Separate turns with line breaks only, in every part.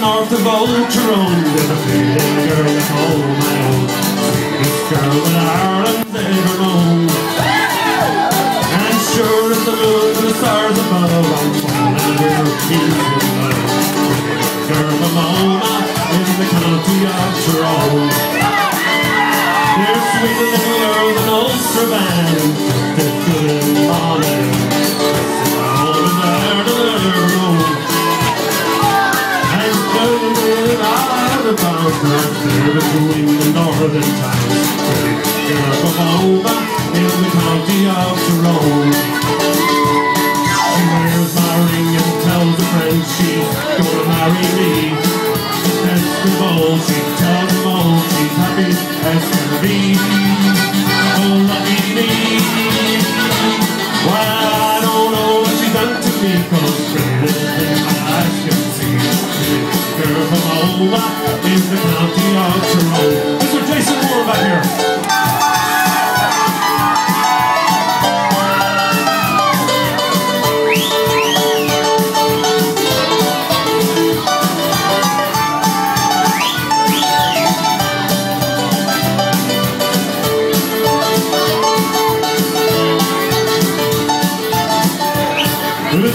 north of Old Tyrone There's a pretty girl I call my own Sweetest girl that Ireland's ever known. And sure as the moon and the stars above I'm in her in love Girl from Omagh in the county of Tyrone. There's sweet little girl in Ulster band. That's good and honest between the northern towns Girl from Omagh in the county of Tyrone She wears my ring and tells a friend she's gonna marry me Festival, she tells them all she's happy as can be Oh lucky me Why I don't know what she's done to me Cause my eyes can see Girl from Omagh in the county of Tyrone. Mr. Jason Moore back here. The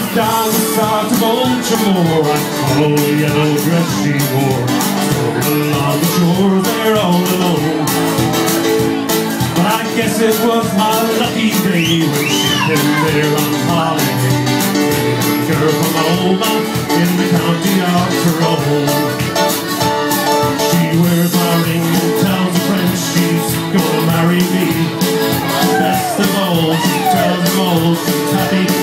of Old Chamor, I call yellow dress she wore on the shore there all alone. But I guess it was my lucky day when she there on holiday. From in the county. She wears and gonna marry me. Best of all, she happy